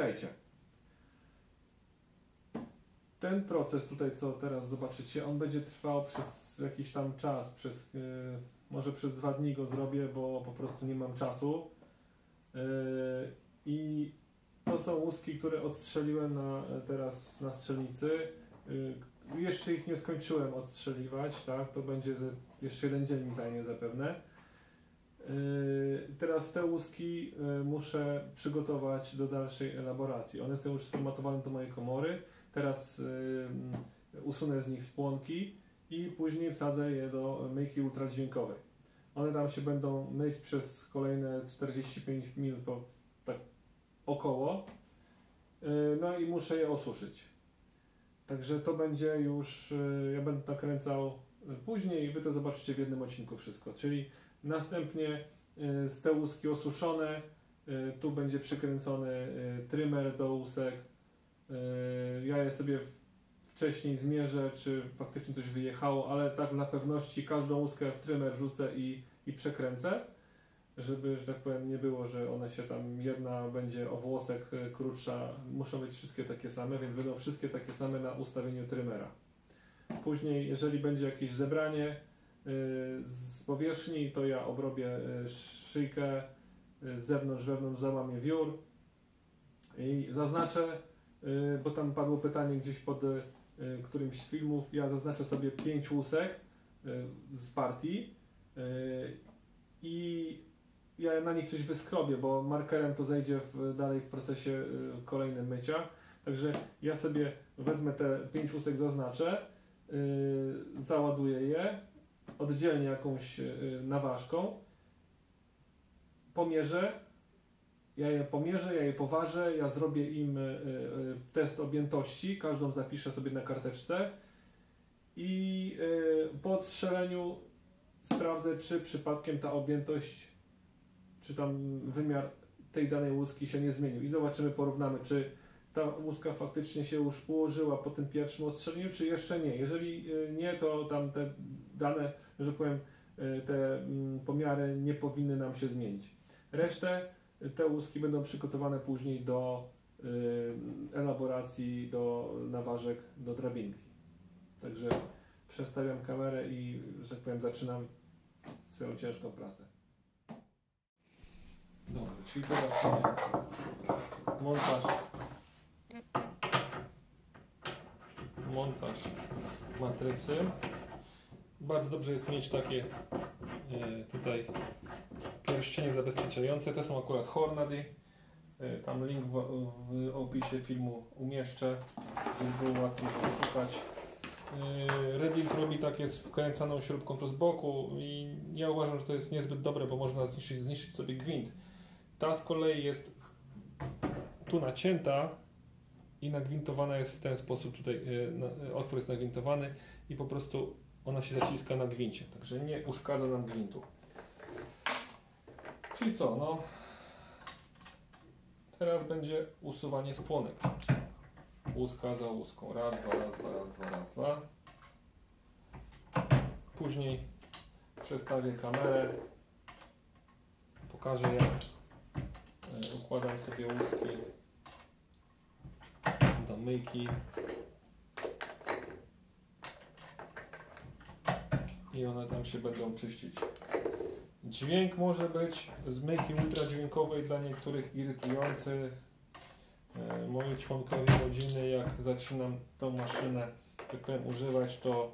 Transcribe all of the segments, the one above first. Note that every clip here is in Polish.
witajcie. Ten proces tutaj, co teraz zobaczycie, on będzie trwał przez jakiś tam czas, przez, yy, może przez dwa dni go zrobię, bo po prostu nie mam czasu. Yy, I to są łuski, które odstrzeliłem na, teraz na strzelnicy. Yy, jeszcze ich nie skończyłem odstrzeliwać, tak? To będzie ze, jeszcze jeden dzień mi zajmie zapewne. Yy, Teraz te łuski yy, muszę przygotować do dalszej elaboracji. One są już sformatowane do mojej komory. Teraz yy, usunę z nich spłonki i później wsadzę je do myjki ultradźwiękowej. One tam się będą myć przez kolejne 45 minut, po, tak około. No i muszę je osuszyć. Także to będzie już, ja będę nakręcał później Wy to zobaczycie w jednym odcinku wszystko. Czyli Następnie z te łuski osuszone, tu będzie przykręcony y, trymer do łusek. Y, Ja je sobie wcześniej zmierzę, czy faktycznie coś wyjechało, ale tak dla pewności każdą łuskę w trymer wrzucę i, i przekręcę, żeby, że tak powiem, nie było, że one się tam, jedna będzie o włosek krótsza, muszą być wszystkie takie same, więc będą wszystkie takie same na ustawieniu trymera. Później, jeżeli będzie jakieś zebranie, z powierzchni, to ja obrobię y, szyjkę y, z zewnątrz, wewnątrz załamię wiór i zaznaczę, y, bo tam padło pytanie gdzieś pod y, którymś z filmów, ja zaznaczę sobie pięć łusek y, z partii y, i ja na nich coś wyskrobię, bo markerem to zejdzie w, dalej w procesie y, kolejnym mycia. Także ja sobie wezmę te pięć łusek, zaznaczę, y, załaduję je, oddzielnie jakąś y, naważką, pomierzę, ja je pomierzę, ja je poważę, ja zrobię im y, y, test objętości, każdą zapiszę sobie na karteczce i po odstrzeleniu sprawdzę, czy przypadkiem ta objętość, czy tam wymiar tej danej łuski się nie zmienił i zobaczymy, porównamy, czy ta łuska faktycznie się już ułożyła po tym pierwszym ostrzeleniu, czy jeszcze nie. Jeżeli y, nie, to tam te dane, że powiem, y, te mm, pomiary nie powinny nam się zmienić. Resztę y, te łuski będą przygotowane później do elaboracji, do naważek, do drabinki. Także przestawiam kamerę i, że tak powiem, zaczynam swoją ciężką pracę. Dobra, czyli teraz montaż montaż matrycy. Bardzo dobrze jest mieć takie e, tutaj pierścienie zabezpieczające. Te są akurat Hornady. E, tam link w, w opisie filmu umieszczę, żeby było łatwiej poszukać. E, Redding robi takie z wkręcaną śrubką tu z boku i ja uważam, że to jest niezbyt dobre, bo można zniszczyć, zniszczyć sobie gwint. Ta z kolei jest tu nacięta i nagwintowana jest w ten sposób, tutaj e, e, otwór jest nagwintowany i po prostu ona się zaciska na gwincie, także nie uszkadza nam gwintu. Czyli co, no teraz będzie usuwanie spłonek. Łuska za łuską. Raz, dwa, raz, dwa, raz, dwa, raz, dwa. Później przestawię kamerę. Pokażę jak e, układam sobie łuski myjki. I one tam się będą czyścić. Dźwięk może być z myjki ultradźwiękowej dla niektórych irytujący. E, Moi członkowie rodziny, jak zaczynam tą maszynę tak powiem, używać, to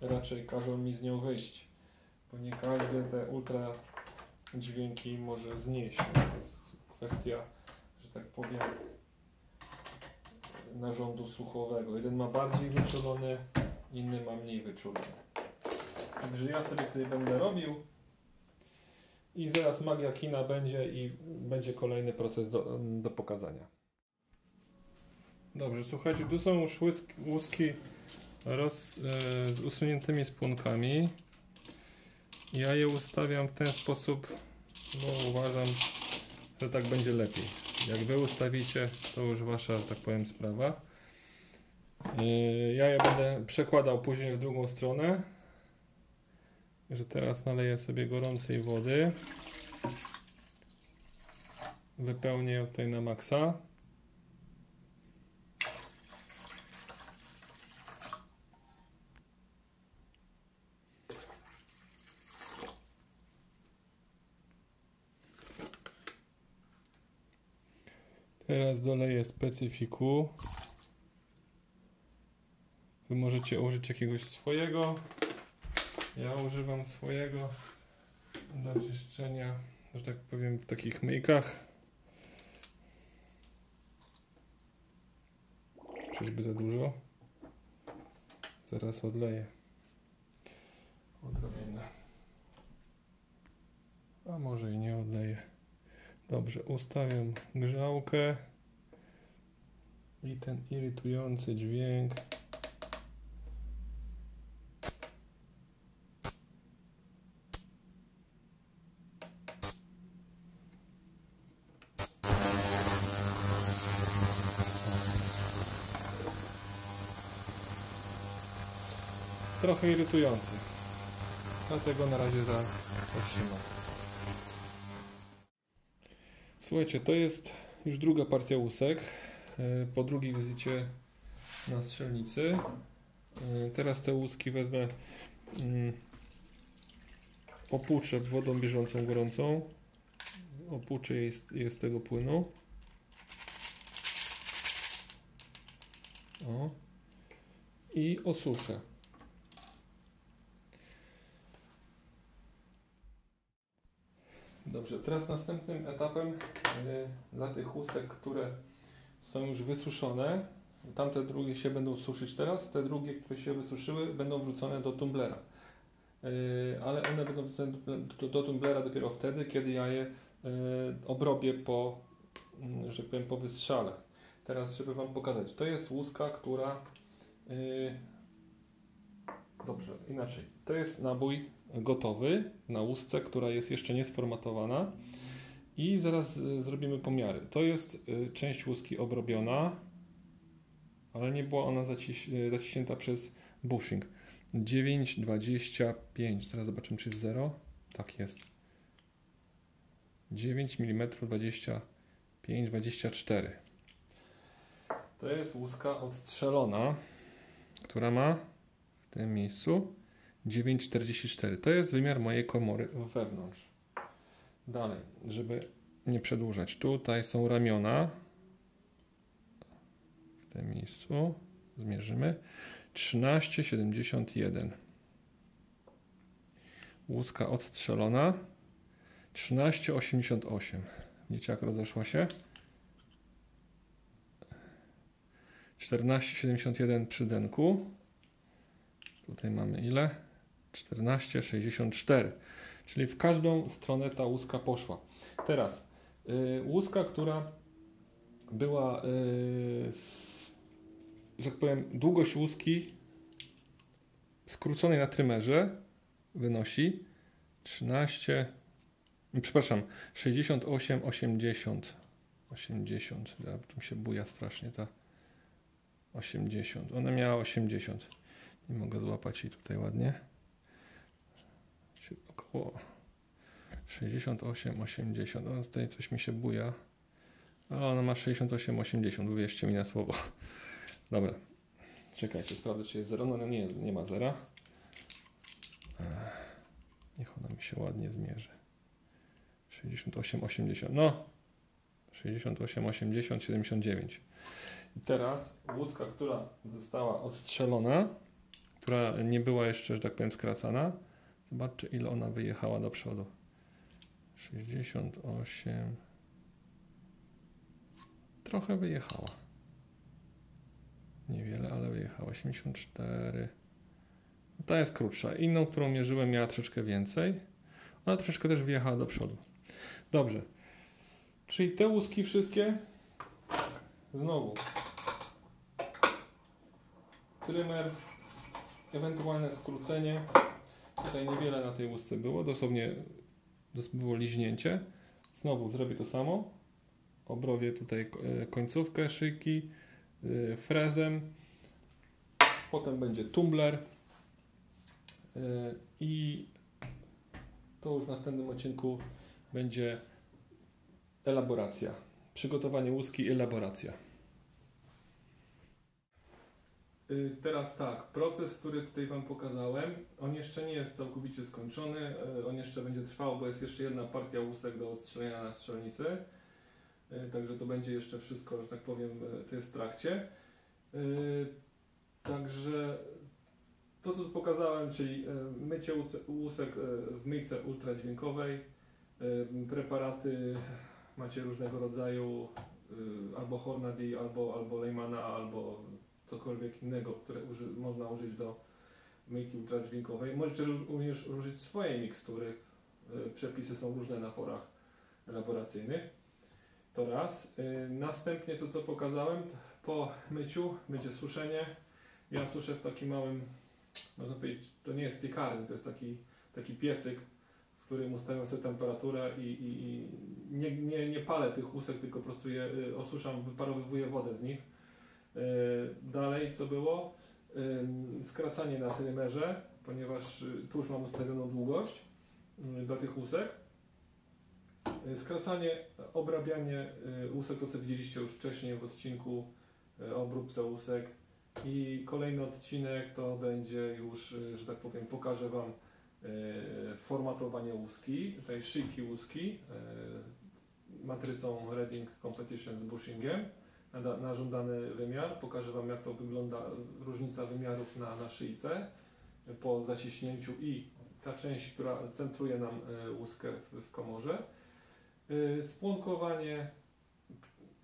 e, raczej każą mi z nią wyjść, bo nie każdy te ultra dźwięki może znieść. To jest kwestia, że tak powiem, narządu słuchowego. Jeden ma bardziej wyczulony, inny ma mniej wyczulony. Także ja sobie tutaj będę robił i zaraz magia kina będzie i będzie kolejny proces do, do pokazania. Dobrze, słuchajcie, tu są już łyski, łuski roz, e, z usuniętymi spłonkami. Ja je ustawiam w ten sposób, bo uważam, że tak będzie lepiej. Jak wy ustawicie, to już wasza, tak powiem, sprawa. Yy, Ja je będę przekładał później w drugą stronę. Że teraz naleję sobie gorącej wody. wypełnię tutaj na maksa. Teraz doleję specyfiku. Wy możecie użyć jakiegoś swojego. Ja używam swojego do czyszczenia, że tak powiem, w takich myjkach. Czyżby za dużo? Zaraz odleję. Odrobinę. A może i nie odleję. Dobrze, ustawiam grzałkę i ten irytujący dźwięk. Trochę irytujący. Dlatego na razie zatrzymam. Słuchajcie, to jest już druga partia łusek e, po drugiej wizycie na strzelnicy. E, teraz te łuski wezmę, mm, opłuczę wodą bieżącą, gorącą. Opłuczę je z, z tego płynu. O. I osuszę. Dobrze, teraz następnym etapem y, dla tych chustek, które są już wysuszone, tamte drugie się będą suszyć teraz, te drugie, które się wysuszyły, będą wrzucone do tumblera. Y, ale one będą wrzucone do, do tumblera dopiero wtedy, kiedy ja je y, obrobię po, mm, że powiem, po wystrzale. Teraz, żeby Wam pokazać, to jest łuska, która Dobrze, inaczej. To jest nabój gotowy na łusce, która jest jeszcze niesformatowana. I zaraz y, zrobimy pomiary. To jest y, część łuski obrobiona, ale nie była ona y, zaciśnięta przez bushing. 9,25. Teraz zobaczymy, czy jest 0. Tak jest. 9 mm 25, 24. To jest łuska odstrzelona, która ma w tym miejscu 9,44. To jest wymiar mojej komory wewnątrz. Dalej, żeby nie przedłużać. Tutaj są ramiona. W tym miejscu zmierzymy. 13,71. Łuska odstrzelona. 13,88. Widzicie jak rozeszła się? 14,71 przy denku. Tutaj mamy ile? 14,64. Czyli w każdą stronę ta łuska poszła. Teraz yy, łuska, która była, yy, że tak powiem, długość łuski skróconej na trymerze wynosi 13, przepraszam, 68, 80. 80, ja, tu się buja strasznie ta 80. Ona miała 80. Nie mogę złapać jej tutaj ładnie. Około 68, 80. O, tutaj coś mi się buja. Ale ona ma 68, 80. Uwierzcie mi na słowo. Dobra. Czekajcie, sprawdzę, czy jest 0. No nie, nie ma zera. Niech ona mi się ładnie zmierzy. 68, 80. No, 68, 80, 79. I teraz łuska, która została odstrzelona, która nie była jeszcze, że tak powiem, skracana. Zobaczcie, ile ona wyjechała do przodu. 68. Trochę wyjechała. Niewiele, ale wyjechała. 84. Ta jest krótsza. Inną, którą mierzyłem, miała troszeczkę więcej. Ona troszeczkę też wyjechała do przodu. Dobrze. Czyli te łuski wszystkie znowu trymer ewentualne skrócenie. Tutaj niewiele na tej łusce było, dosłownie było liźnięcie. Znowu zrobię to samo. Obrobię tutaj e, końcówkę szyjki e, frezem. Potem będzie tumbler. E, I to już w następnym odcinku będzie elaboracja. Przygotowanie łuski elaboracja. Y, Teraz tak, proces, który tutaj Wam pokazałem, on jeszcze nie jest całkowicie skończony, y, on jeszcze będzie trwał, bo jest jeszcze jedna partia łusek do odstrzelenia na strzelnicy, Y, także to będzie jeszcze wszystko, że tak powiem, y, to jest w trakcie. Y, Także to, co tu pokazałem, czyli y, mycie łusek y, w myjce ultradźwiękowej, y, preparaty macie różnego rodzaju, y, albo Hornady, albo, albo Leymana, albo cokolwiek innego, które uży, można użyć do myjki ultradźwiękowej. Możecie również użyć swojej mikstury. Y, Przepisy są różne na forach elaboracyjnych. To raz. Y, Następnie to, co pokazałem, po myciu będzie suszenie. Ja suszę w takim małym, można powiedzieć, to nie jest piekarnik, to jest taki, taki piecyk, w którym ustawiam sobie temperaturę i, i, i nie, nie, nie palę tych łusek, tylko po prostu je y, osuszam, wyparowywuję wodę z nich. Y, Dalej, co było? Ym, Skracanie na trymerze, ponieważ y, tu już mam ustawioną długość do tych łusek. Skracanie, obrabianie łusek, to co widzieliście już wcześniej w odcinku obróbce łusek. I kolejny odcinek to będzie już, że tak powiem, pokażę Wam formatowanie łuski, tej szyjki łuski matrycą Reading Competition z bushingiem na, na żądany wymiar. Pokażę Wam jak to wygląda, różnica wymiarów na, na szyjce po zaciśnięciu i ta część, która centruje nam y, łuskę w, w komorze. Y, Spłonkowanie.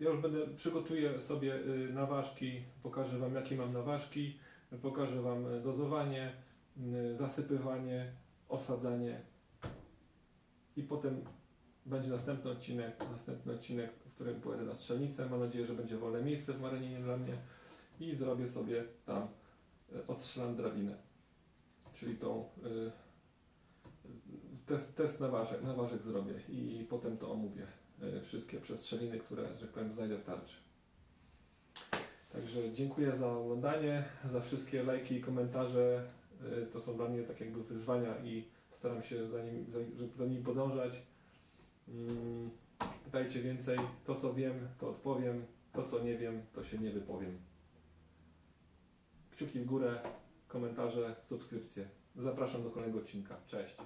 Ja już będę, przygotuję sobie y, naważki, pokażę Wam jakie mam naważki, pokażę Wam dozowanie, zasypywanie, osadzanie i potem będzie następny odcinek, następny odcinek, w którym pojadę na strzelnicę. Mam nadzieję, że będzie wolne miejsce w Maryninie dla mnie i zrobię sobie tam, y, odstrzelam drabinę, czyli tą y, test, test naważek, naważek zrobię i potem to omówię. y, Wszystkie przestrzeliny, które, że tak powiem, znajdę w tarczy. Także dziękuję za oglądanie, za wszystkie lajki i komentarze. To są dla mnie tak jakby wyzwania i staram się za za, za nimi podążać. Mm, Pytajcie więcej. To co wiem, to odpowiem. To co nie wiem, to się nie wypowiem. Kciuki w górę, komentarze, subskrypcje. Zapraszam do kolejnego odcinka. Cześć.